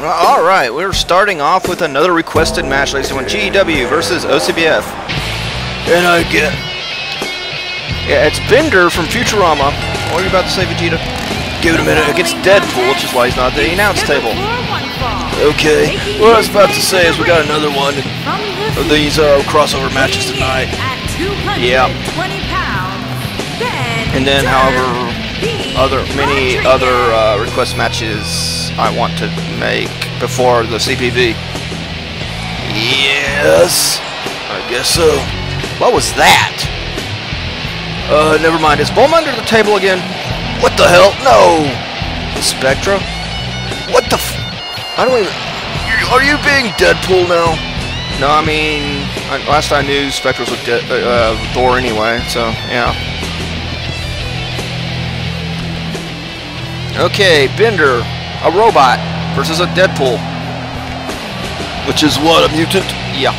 Well, all right, we're starting off with another requested match, ladies and gentlemen. GEW versus OCBF. And I get... Yeah, it's Bender from Futurama. What are you about to say, Vegeta? Give it a minute. Against Deadpool, which is why he's not at the announce table. Okay. What I was about to say is we got another one of these uh, crossover matches tonight. Yeah. And then, however, other many other uh, request matches I want to make before the CPV. Yes, I guess so. What was that? Uh, never mind. Is Bulma under the table again? What the hell? No! Spectra? What the f- I don't even- Are you being Deadpool now? No, I mean, last I knew Spectra was with De uh, Thor anyway, so, yeah. Okay, Bender, a robot, versus a Deadpool. Which is what, a mutant? Yeah.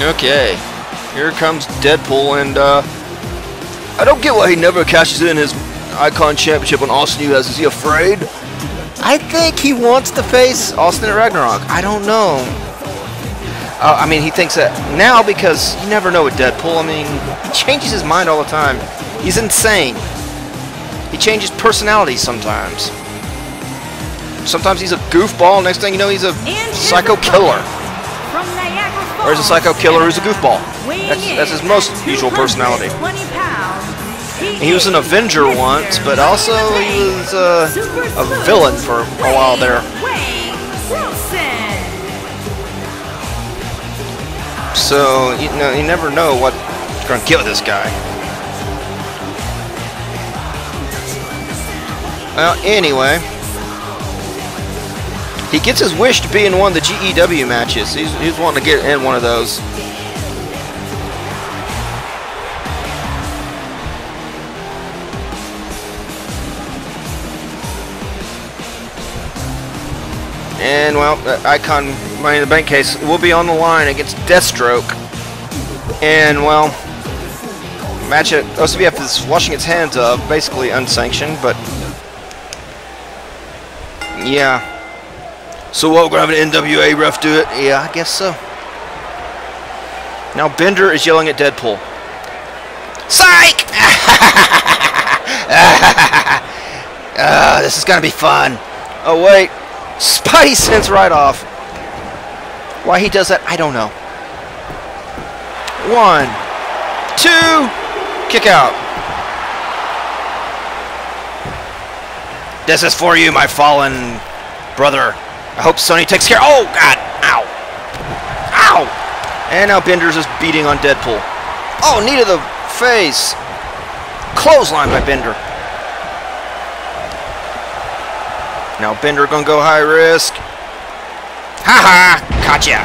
Okay, here comes Deadpool, and uh, I don't get why he never cashes in his Icon Championship on Austin U.S. Is he afraid? I think he wants to face Austin at Ragnarok. I don't know. Uh, I mean, he thinks that now because you never know with Deadpool. I mean, he changes his mind all the time. He's insane. He changes personalities sometimes. Sometimes he's a goofball. Next thing you know, he's a psycho killer. Or he's a psycho killer who's a goofball. That's, that's his most usual personality. He was an Avenger once, but also he was uh, a villain for a while there. So you know, you never know what's going to with this guy. Well, anyway, he gets his wish to be in one of the GEW matches. He's, he's wanting to get in one of those. And, well, Icon Money in the Bank case will be on the line against Deathstroke. And, well, match at OCBF is washing its hands of, basically unsanctioned, but yeah. So what, we're going to have an NWA ref do it? Yeah, I guess so. Now Bender is yelling at Deadpool. Psych! uh, this is going to be fun. Oh, wait. Spidey sense right off. Why he does that, I don't know. One, two, kick out. This is for you, my fallen brother. I hope Sony takes care. Oh, God. Ow. Ow. And now Bender's is beating on Deadpool. Oh, knee to the face. Clothesline by Bender. Now Bender gonna go high risk. Ha ha! Caught ya.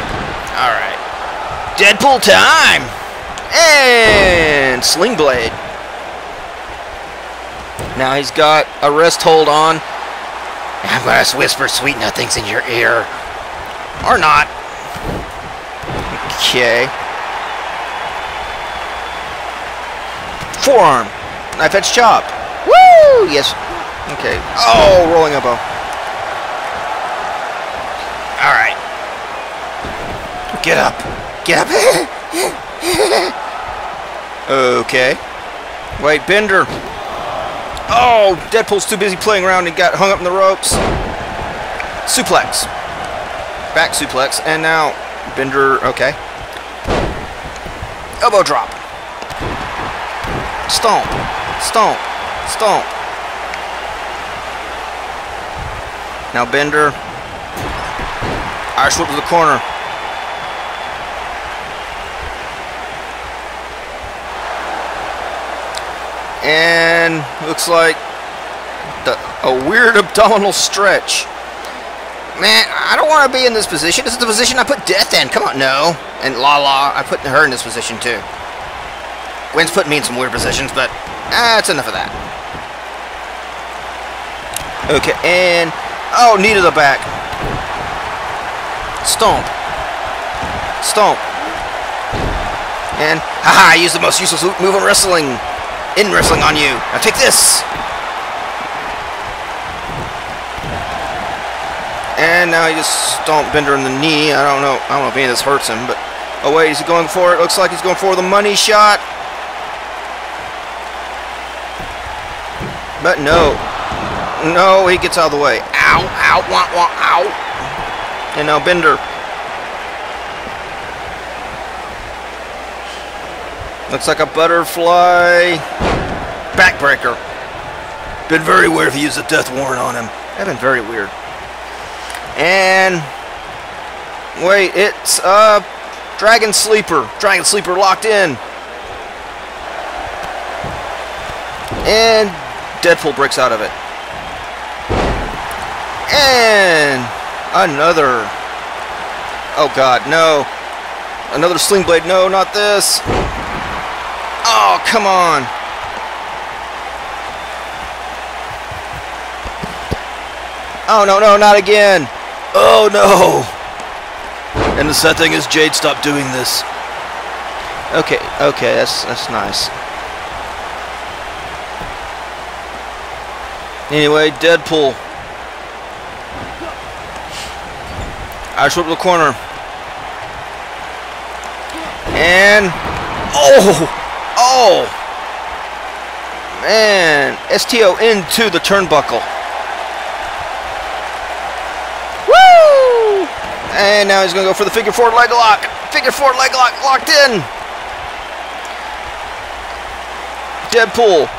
All right. Deadpool time. And Sling Blade. Now he's got a wrist hold on. I'm gonna whisper sweet nothings in your ear. Or not. Okay. Forearm. Knife edge chop. Woo! Yes. Okay. Oh, rolling elbow. Alright. Get up. Get up. okay. Wait, Bender. Oh, Deadpool's too busy playing around and got hung up in the ropes. Suplex. Back suplex. And now Bender, okay. Elbow drop. Stomp. Stomp. Stomp. Now Bender. Irish whip to the corner. And looks like the, a weird abdominal stretch. Man, I don't want to be in this position. This is the position I put Death in. Come on, no. And Lala, I put her in this position too. Gwen's putting me in some weird positions, but ah, that's enough of that. Okay, and oh, knee to the back. Stomp. Stomp. And haha, I used the most useless move in wrestling. In wrestling on you. Now take this. And now he just stomped Bender in the knee. I don't know. I don't know if any of this hurts him, but oh wait, is he going for it? Looks like he's going for the money shot. But no. No, he gets out of the way. Ow, ow, wah, wah, ow. And now Bender. Looks like a butterfly. Backbreaker. Been very weird if he used a death warrant on him. That been very weird. And wait, it's uh Dragon Sleeper. Dragon Sleeper locked in. And Deadpool breaks out of it. And another. Oh god, no. Another sling blade. No, not this. Oh, come on. Oh, no, no, not again. Oh no! And the sad thing is, Jade, stop doing this. Okay, okay, that's that's nice. Anyway, Deadpool. I to the corner. And oh, oh, man, STO into the turnbuckle. And now he's going to go for the figure four leg lock. Figure four leg lock locked in. Deadpool.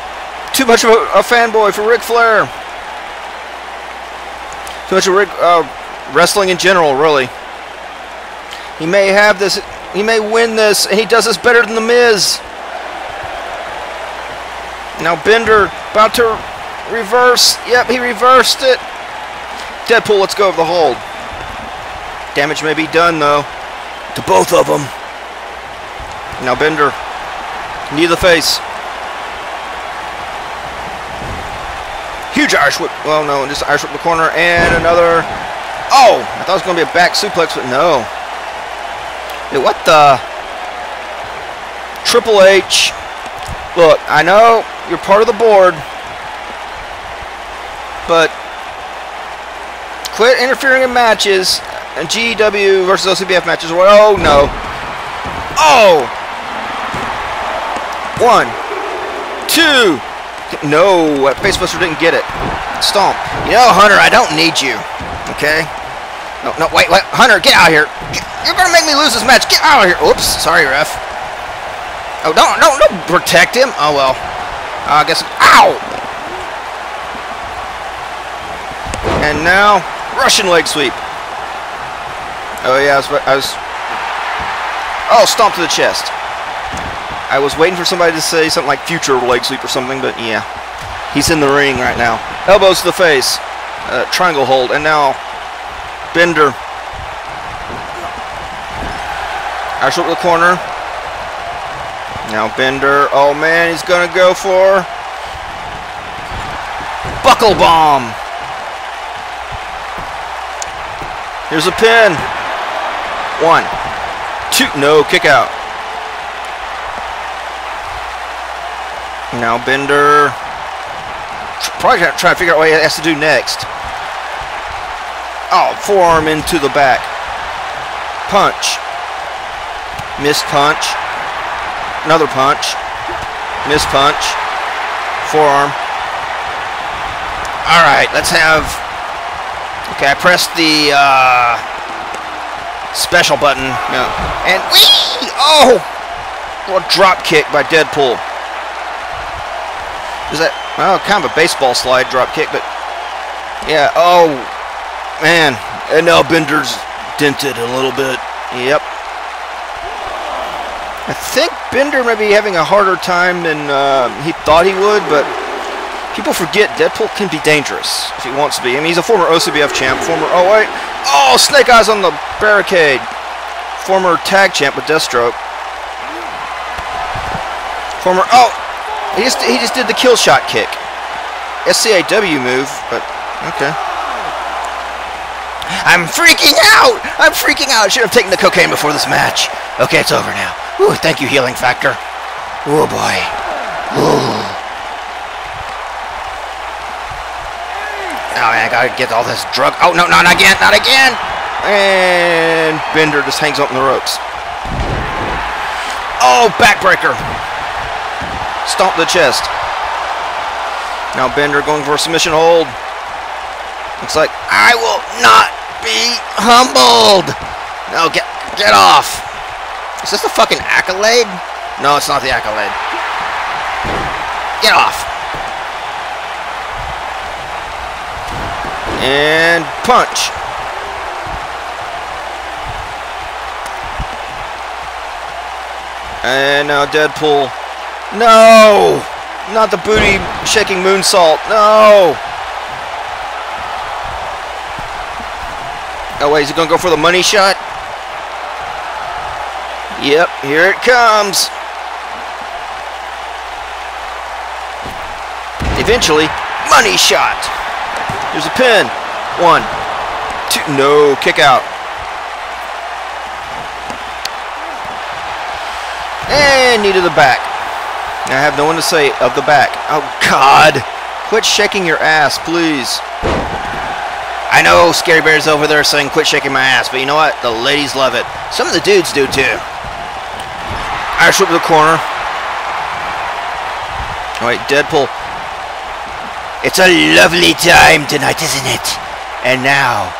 Too much of a, a fanboy for Ric Flair. Too much of Ric, uh, wrestling in general, really. He may have this, he may win this, and he does this better than The Miz. Now Bender about to reverse. Yep, he reversed it. Deadpool, let's go of the hold. Damage may be done, though, to both of them. Now Bender, knee to the face. Huge Irish whip. Well, no, just Irish whip the corner and another. Oh, I thought it was going to be a back suplex, but no. Dude, what the? Triple H. Look, I know you're part of the board, but quit interfering in matches and GW versus OCBF matches. Oh, no. Oh! One. Two. No, Facebuster didn't get it. Stomp. You know, Hunter, I don't need you. Okay? No, no, wait, wait. Hunter, get out of here. You're going to make me lose this match. Get out of here. Oops. Sorry, ref. Oh, don't, don't, don't protect him. Oh, well. Uh, I guess. Ow! And now, Russian leg sweep. Oh yeah, I was, I was. Oh, stomp to the chest. I was waiting for somebody to say something like future leg sweep or something, but yeah. He's in the ring right now. Elbows to the face. Uh, triangle hold. And now, Bender. Actual to the corner. Now Bender. Oh man, he's going to go for. Buckle bomb. Here's a pin. One. Two. No, kick out. Now Bender. Probably trying to figure out what he has to do next. Oh, forearm into the back. Punch. Missed punch. Another punch. Missed punch. Forearm. All right, let's have. Okay, I pressed the. Uh, Special button. No. And wee! Oh! What drop kick by Deadpool. Is that well kind of a baseball slide drop kick, but yeah, oh man. And now Bender's dented a little bit. Yep. I think Bender may be having a harder time than uh, he thought he would, but people forget Deadpool can be dangerous if he wants to be. I mean, he's a former OCBF champ, former. Oh wait, Oh, Snake Eyes on the barricade. Former tag champ with Deathstroke. Former, oh, he just, he just did the kill shot kick. SCAW move, but okay. I'm freaking out! I'm freaking out! I should have taken the cocaine before this match. Okay, it's over now. Ooh, thank you, Healing Factor. Oh boy. Ooh. Oh, man, I gotta get all this drug. Oh, no, not again, not again. And Bender just hangs up in the ropes. Oh, backbreaker. Stomp the chest. Now Bender going for a submission hold. Looks like I will not be humbled. No, get get off. Is this the fucking accolade? No, it's not the accolade. Get off. And punch. And now Deadpool. No! Not the booty shaking moonsault. No! Oh wait, is he gonna go for the money shot? Yep, here it comes. Eventually, money shot. There's a pin. One, two, no, kick out. And knee to the back. I have no one to say of the back. Oh, God. Quit shaking your ass, please. I know Scary Bear's over there saying quit shaking my ass, but you know what? The ladies love it. Some of the dudes do, too. Irish whip to the corner. All right, Deadpool. It's a lovely time tonight, isn't it? And now,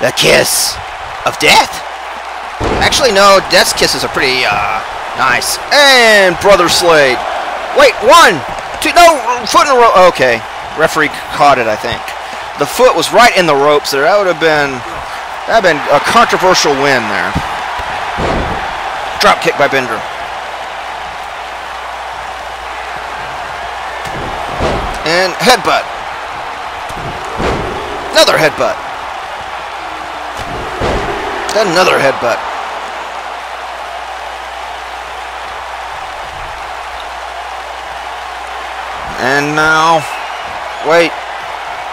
the kiss of death. Actually, no, Death's kisses are pretty, uh, Nice. And Brother Slade. Wait, one, two, no, foot in a row. Okay. Referee caught it, I think. The foot was right in the ropes there. That would have been, that would have been a controversial win there. Drop kick by Bender. And headbutt. Another headbutt. Another headbutt. And now, wait.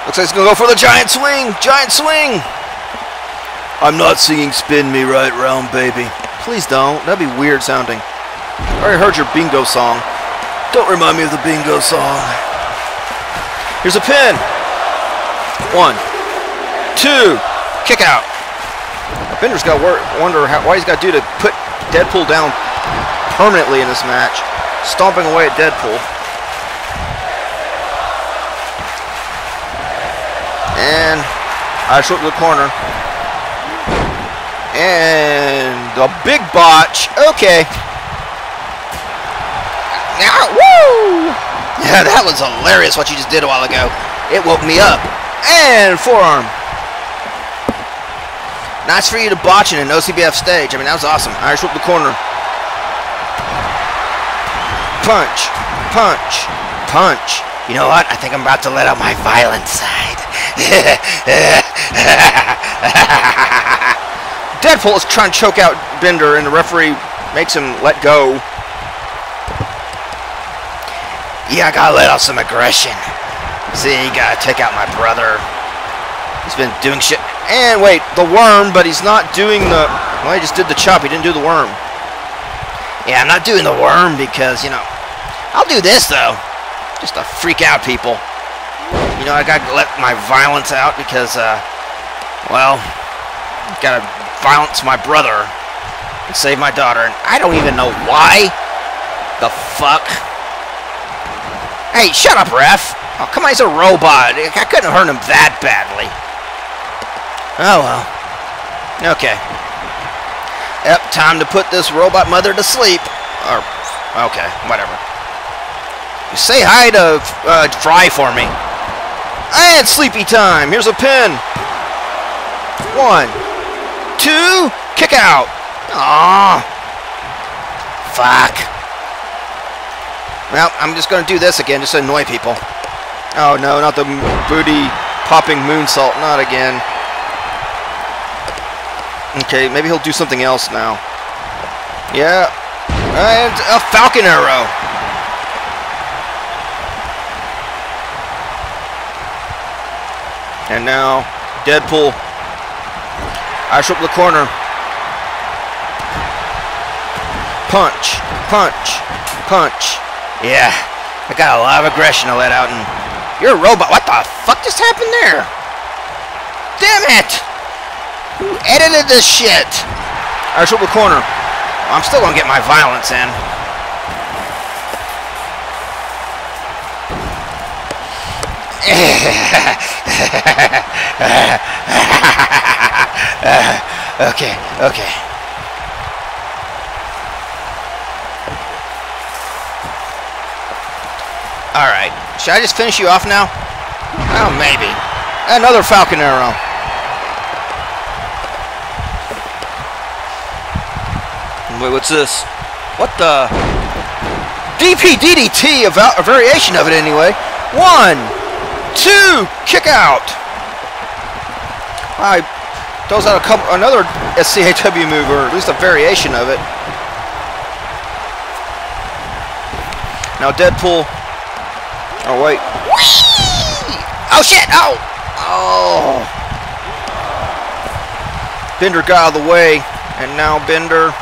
Looks like he's going to go for the giant swing. Giant swing. I'm not singing Spin Me Right Round, baby. Please don't. That'd be weird sounding. I already heard your bingo song. Don't remind me of the bingo song. Here's a pin. One. Two. Kick out. Bender's got to wonder how, why he's got to do to put Deadpool down permanently in this match. Stomping away at Deadpool. And I shoot to the corner. And the big botch. Okay. Now, woo! Yeah, that was hilarious what you just did a while ago. It woke me up. And forearm. Nice for you to botch it in an OCBF stage. I mean, that was awesome. Irish whip the corner. Punch. Punch. Punch. You know what? I think I'm about to let out my violent side. Deadpool is trying to choke out Bender, and the referee makes him let go. Yeah, I gotta let out some aggression. See, you gotta take out my brother. He's been doing shit. And wait, the worm, but he's not doing the... Well, he just did the chop. He didn't do the worm. Yeah, I'm not doing the worm because, you know... I'll do this, though. Just to freak out people. You know, I got to let my violence out because, uh, well, got to violence my brother and save my daughter. And I don't even know why. The fuck? Hey, shut up, ref. Oh, come on, he's a robot. I couldn't hurt him that badly. Oh, well. Okay. Yep, time to put this robot mother to sleep. Or, okay, whatever. Say hi to uh, Fry for me. I had sleepy time. Here's a pin. One, two, kick out. Ah, fuck. Well, I'm just going to do this again just to annoy people. Oh no, not the booty popping moonsault. Not again. Okay, maybe he'll do something else now. Yeah. And a falcon arrow. And now, Deadpool. Ash up the corner. Punch, punch, punch. Yeah, I got a lot of aggression to let out, and you're a robot. What the fuck just happened there? Damn it! Who edited this shit? Alright, shoulder corner. I'm still gonna get my violence in. okay, okay. Alright, should I just finish you off now? Oh, maybe. Another Falcon Arrow. Wait, what's this? What the? DP DDT, a, a variation of it anyway. One, two, kick out. I throws out a couple, another SCAW move, or at least a variation of it. Now Deadpool. Oh wait. Whee! Oh shit! Oh! Oh! Bender got out of the way, and now Bender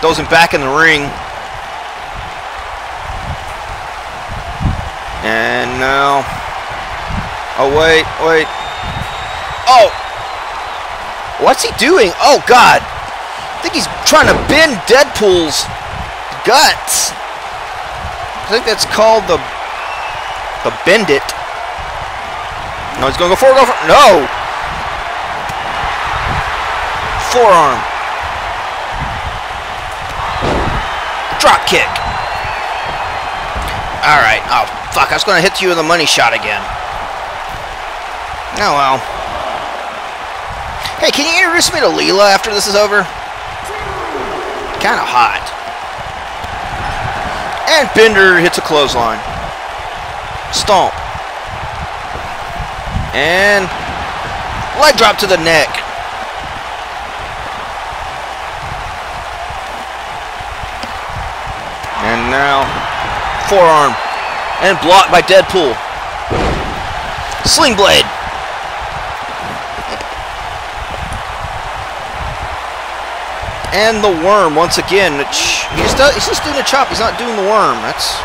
throws him back in the ring. And now, oh wait, wait. Oh, what's he doing? Oh God, I think he's trying to bend Deadpool's guts. I think that's called the the bend it. No, he's gonna go forward. Go for no. Forearm. Drop kick. Alright. Oh, fuck. I was going to hit you with a money shot again. Oh, well. Hey, can you introduce me to Leela after this is over? Kind of hot. And Bender hits a clothesline. Stomp. And leg drop to the neck. And now, forearm. And blocked by Deadpool. Sling blade. And the worm once again. He's just doing a chop. He's not doing the worm. That's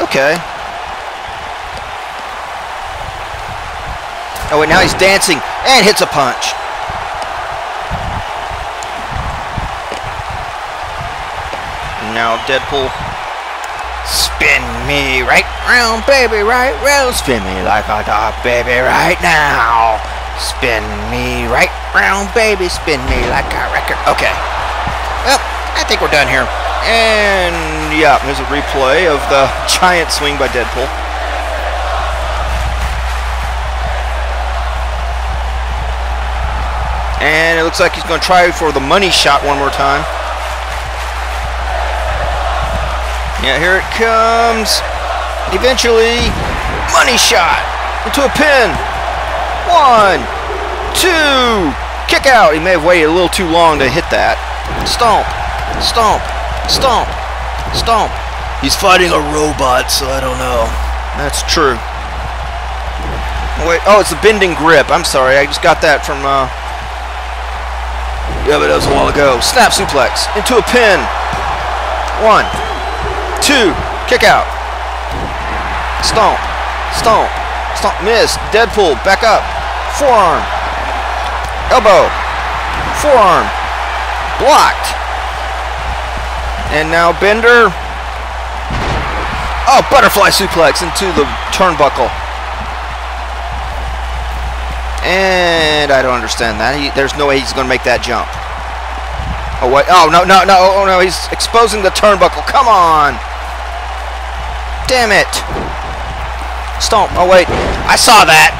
okay. Oh wait, now he's dancing and hits a punch. Now Deadpool. Spin me right round, baby, right round. Spin me like a dog, baby, right now. Spin me right round, baby. Spin me like a record. Okay. Well, I think we're done here. And yeah, here's a replay of the giant swing by Deadpool. And it looks like he's going to try for the money shot one more time. Yeah, here it comes. Eventually, money shot into a pin. One, two, kick out. He may have waited a little too long to hit that. Stomp, stomp, stomp, stomp. He's fighting a robot, so I don't know. That's true. Wait, oh, it's a bending grip. I'm sorry, I just got that from, uh... Yeah, but that was a while ago. Snap suplex into a pin. One, two, kick out. Stomp, stomp, stomp, miss. Deadpool, back up. Forearm, elbow, forearm, blocked. And now Bender. Oh, butterfly suplex into the turnbuckle. And I don't understand that. He, there's no way he's going to make that jump. Oh, wait. Oh, no, no, no. Oh, no. He's exposing the turnbuckle. Come on. Damn it. Stomp. Oh, wait. I saw that.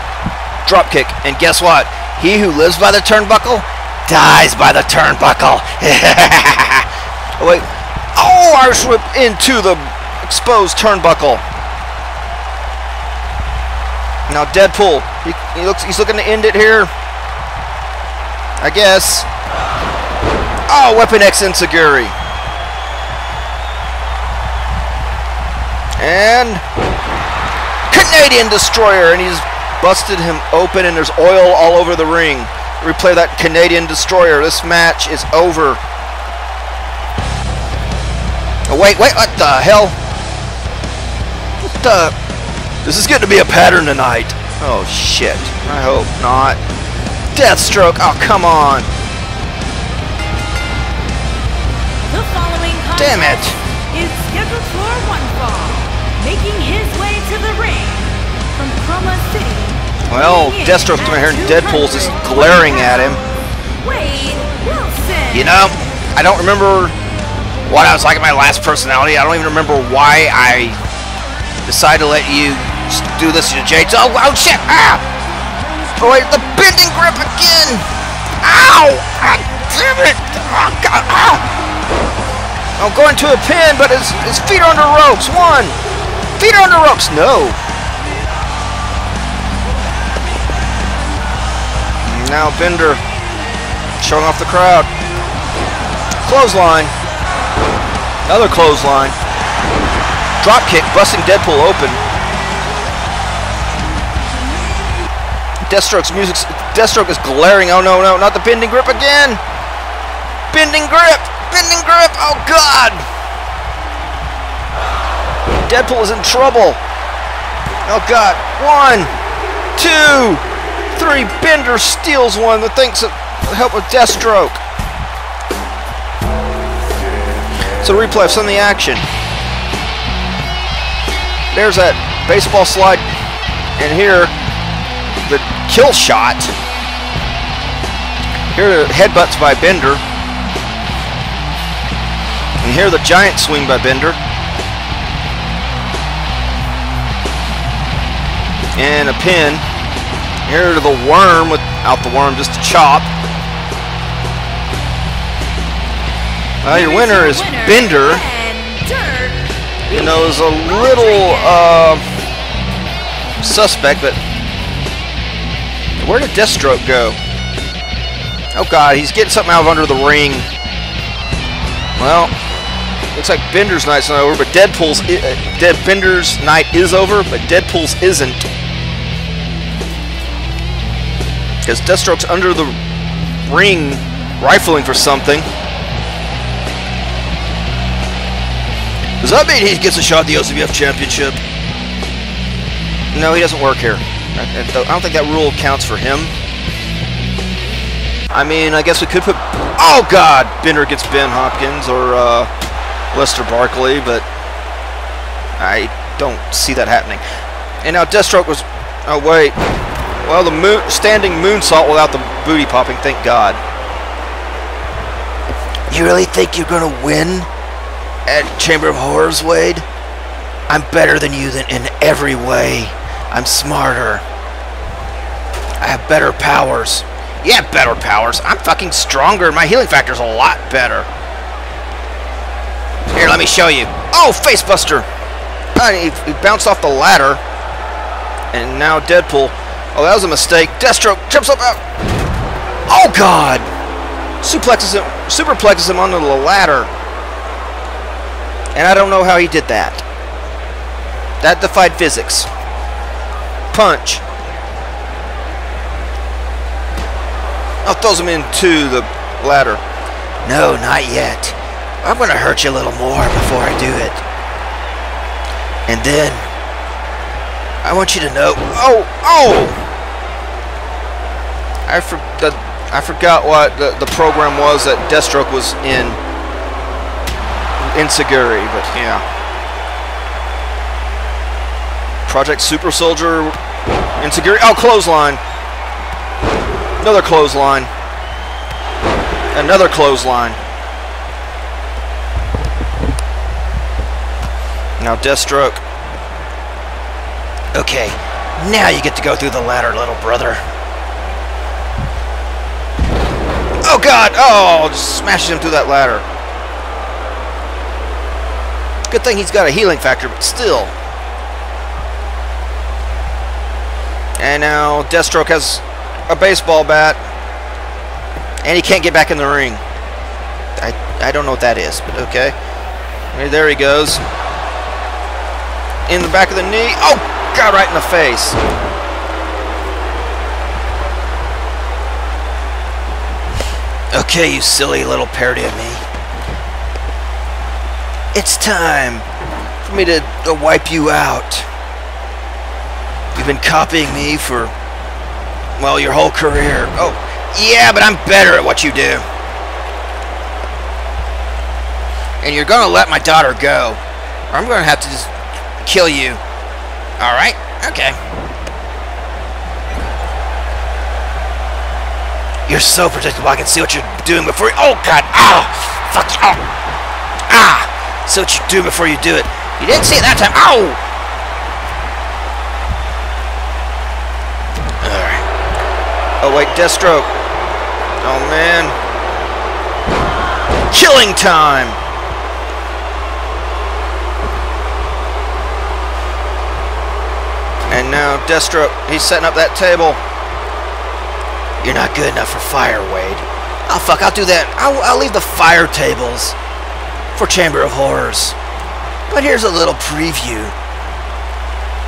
Drop kick. And guess what? He who lives by the turnbuckle dies by the turnbuckle. oh, wait. Oh, Irish whip into the exposed turnbuckle. Now Deadpool. He, he looks. He's looking to end it here. I guess. Oh, Weapon X Enzuigiri. And Canadian Destroyer, and he's busted him open, and there's oil all over the ring. Replay that Canadian Destroyer. This match is over. Oh, wait, wait, what the hell? What the? This is getting to be a pattern tonight. Oh, shit. I hope not. Deathstroke. Oh, come on. The following Damn it. is scheduled for one fall. Making his way to the ring from Chroma City. Well, weighing in Deathstroke's at coming here and Deadpool's just glaring at him. Wade Wilson. You know, I don't remember what I was like in my last personality. I don't even remember why I decided to let you do this to Jade. Oh, oh shit! Ah! Oh, wait, the bending grip again! Ow! Ah, damn it! Oh, God! Ah! I'm going to a pin, but his, his feet are under ropes. One! Feet are under ropes! No! Now Bender showing off the crowd. Clothesline. Another clothesline. Drop kick, busting Deadpool open. Deathstroke's music. Deathstroke is glaring. Oh no, no, not the bending grip again. Bending grip. Bending grip. Oh god. Deadpool is in trouble. Oh god. One, two, three. Bender steals one that thinks it help with Deathstroke. So replay of some of the action. There's that baseball slide, and here the kill shot. Here the headbutts by Bender, and here the giant swing by Bender, and a pin. Here to the worm without the worm, just a chop. Well, your winner is Bender. You know, is a little uh, suspect, but where did Deathstroke go? Oh God, he's getting something out of under the ring. Well, looks like Bender's night's not over, but Deadpool's i- uh, Dead Bender's night is over, but Deadpool's isn't. Because Deathstroke's under the ring rifling for something. Does that mean he gets a shot at the OCBF championship? No, he doesn't work here. I, don't- think that rule counts for him. I mean, I guess we could put. Oh God, Bender gets Ben Hopkins or uh, Lester Barkley, but I don't see that happening. And now Deathstroke was. Oh wait. Well, the moon, standing moonsault without the booty popping. Thank God. You really think you're gonna win? at Chamber of Horrors, Wade. I'm better than you than in every way. I'm smarter. I have better powers. Yeah, better powers. I'm fucking stronger. My healing factor's a lot better. Here, let me show you. Oh, facebuster. Uh, he, he bounced off the ladder. And now Deadpool. Oh, that was a mistake. Deathstroke jumps up out. Oh, God. Suplexes him, superplexes him onto the ladder. And I don't know how he did that. That defied physics. Punch. Oh, throws him into the ladder. No, not yet. I'm going to hurt you a little more before I do it. And then, I want you to know. Oh, oh! I, for, the, I forgot what the, the program was that Deathstroke was in in Seguri, but yeah. Project Super Soldier in Seguri. Oh, clothesline. Another clothesline. Another clothesline. Now Deathstroke. Okay, now you get to go through the ladder, little brother. Oh God! Oh, just smashes him through that ladder. Good thing he's got a healing factor, but still. And now Deathstroke has a baseball bat. And he can't get back in the ring. I, I don't know what that is, but okay. There he goes. In the back of the knee. Oh, God, right in the face. Okay, you silly little parody of me. It's time for me to, to wipe you out. You've been copying me for, well, your whole career. Oh, yeah, but I'm better at what you do. And you're gonna let my daughter go, or I'm gonna have to just kill you. Alright? Okay. You're so predictable, I can see what you're doing before you- Oh, God! Ah! Fuck you! Oh. Ah! See what you do before you do it. You didn't see it that time. Ow! Alright. Oh, wait, Deathstroke. Oh, man. Killing time! And now Deathstroke, he's setting up that table. You're not good enough for fire, Wade. Oh, fuck, I'll do that. I'll, I'll leave the fire tables for Chamber of Horrors. But here's a little preview.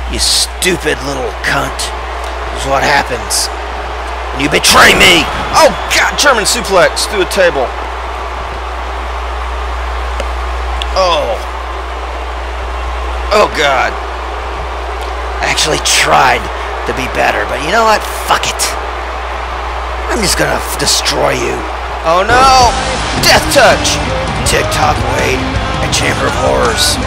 You stupid little cunt. This is what happens when you betray me. Oh, God, German suplex through a table. Oh. Oh, God. I actually tried to be better, but you know what? Fuck it. I'm just gonna f- destroy you. Oh no! Death touch! TikTok Wade and Chamber of Horrors.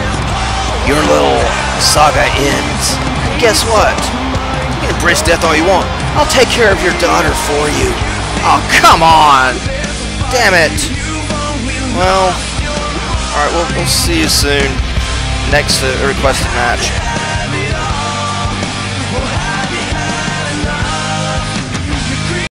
Your little saga ends. Guess what? You can embrace death all you want. I'll take care of your daughter for you. Oh, come on! Damn it! Well, alright, we'll, we'll see you soon. Next uh, requested match.